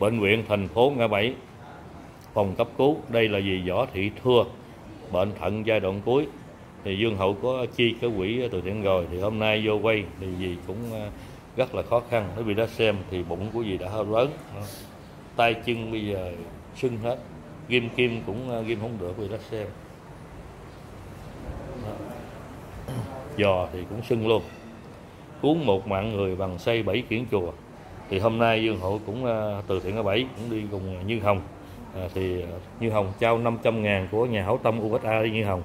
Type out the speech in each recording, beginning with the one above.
bệnh viện thành phố ngã bảy. Phòng cấp cứu, đây là gì võ thị thưa, bệnh thận giai đoạn cuối. Thì dương hậu có chi cái quỹ từ thiện rồi, thì hôm nay vô quay thì gì cũng ờ, rất là khó khăn. Bởi vì đã xem thì bụng của gì đã hơi lớn. Ờ, tay chân bây giờ sưng hết. Ghim kim cũng ờ, ghim không được vì đã xem. Giò thì cũng sưng luôn. Cuốn một mạng người bằng xây bảy kiển chùa thì hôm nay Dương Hậu cũng ờ, từ thiện ở bảy cũng đi cùng Như Hồng. À, thì ờ, Như Hồng trao 500 ngàn của nhà hảo tâm USA đi Như Hồng.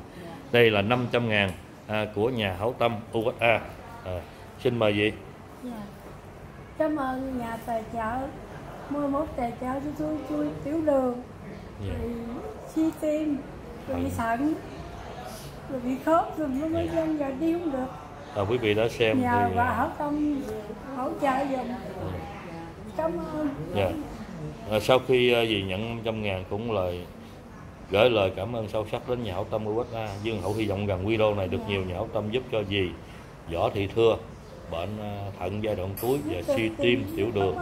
Đây là 500 ngàn à, của nhà hảo tâm USA à, xin mời chị Dạ. Cảm ơn nhà tài trợ. Mua một tài trợ cho tôi tôi tiểu đường. Dạ. rồi suy tim rồi bị thận rồi bị khớp rồi nó mới dân giờ đi không được. À, quý vị đã xem nhờ thì bà à, hảo tâm hỗ trợ giùm cảm ơn. Dạ. à, sau khi à, dì nhận 500 ngàn cũng lời gửi lời cảm ơn sâu sắc đến nhà hảo tâm USA Dương Hậu hy vọng rằng video này được nhiều nhà hảo tâm giúp cho dì Võ Thị Thưa bệnh à, thận giai đoạn cuối và suy tim tiểu đường.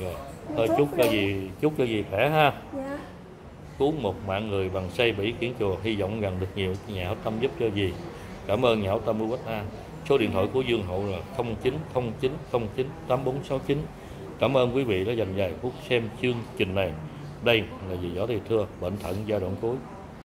Rồi. thôi chúc cho dì chúc cho dì khỏe ha. Dạ. Cứu một mạng người bằng xây bảy kiến chùa hy vọng rằng được nhiều nhà hảo tâm giúp cho gì? Cảm ơn nhà hảo tâm USA số điện thoại của Dương Hậu là 090909 8469 cảm ơn quý vị đã dành vài phút xem chương trình này. Đây là gì Võ Thị Thưa, bệnh thận giai đoạn cuối.